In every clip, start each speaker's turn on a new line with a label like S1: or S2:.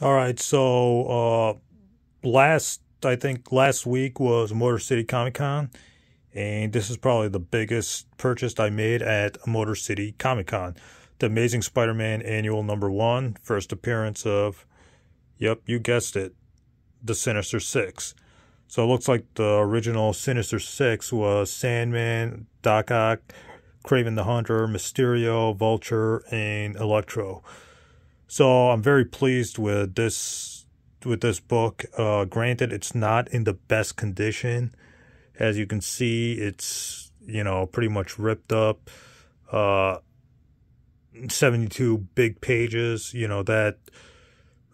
S1: All right, so uh, last I think last week was Motor City Comic Con, and this is probably the biggest purchase I made at Motor City Comic Con. The Amazing Spider-Man Annual Number One, first appearance of, yep, you guessed it, the Sinister Six. So it looks like the original Sinister Six was Sandman, Doc Ock, Kraven the Hunter, Mysterio, Vulture, and Electro. So I'm very pleased with this with this book. Uh, granted, it's not in the best condition. As you can see, it's you know pretty much ripped up. Uh, 72 big pages. You know that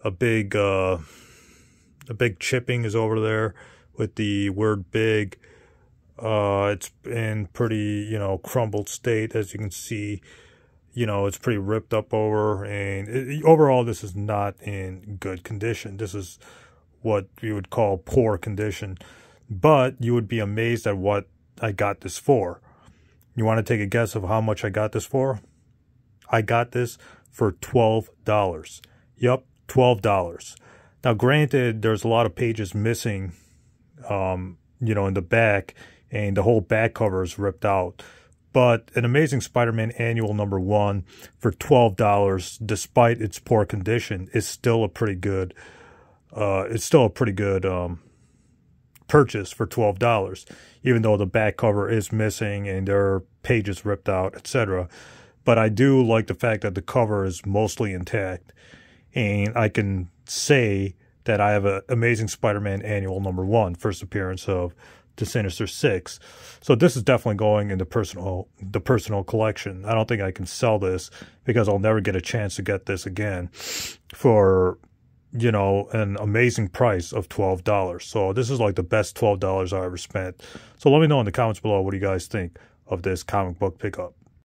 S1: a big uh, a big chipping is over there with the word big. Uh, it's in pretty you know crumbled state as you can see you know, it's pretty ripped up over, and it, overall, this is not in good condition. This is what you would call poor condition, but you would be amazed at what I got this for. You want to take a guess of how much I got this for? I got this for $12. Yep, $12. Now, granted, there's a lot of pages missing, um, you know, in the back, and the whole back cover is ripped out but an Amazing Spider-Man annual number one for twelve dollars, despite its poor condition, is still a pretty good. Uh, it's still a pretty good um, purchase for twelve dollars, even though the back cover is missing and there are pages ripped out, etc. But I do like the fact that the cover is mostly intact, and I can say that I have an Amazing Spider-Man annual number one, first appearance of to Sinister Six. So this is definitely going in the personal the personal collection. I don't think I can sell this because I'll never get a chance to get this again for you know an amazing price of twelve dollars. So this is like the best twelve dollars I ever spent. So let me know in the comments below what do you guys think of this comic book pickup.